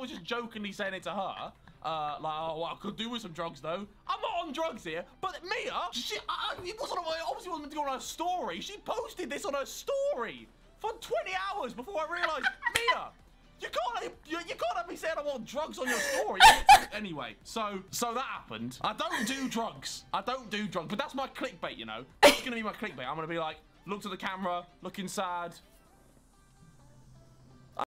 was just jokingly saying it to her. Uh, like, oh, well, I could do with some drugs though. I'm not on drugs here, but Mia, she, I, it wasn't on, obviously wasn't on her story. She posted this on her story for 20 hours before I realized, Mia, you can't, you can't have me saying I want drugs on your story. anyway, so so that happened. I don't do drugs. I don't do drugs, but that's my clickbait, you know. That's gonna be my clickbait. I'm gonna be like, look to the camera, looking sad,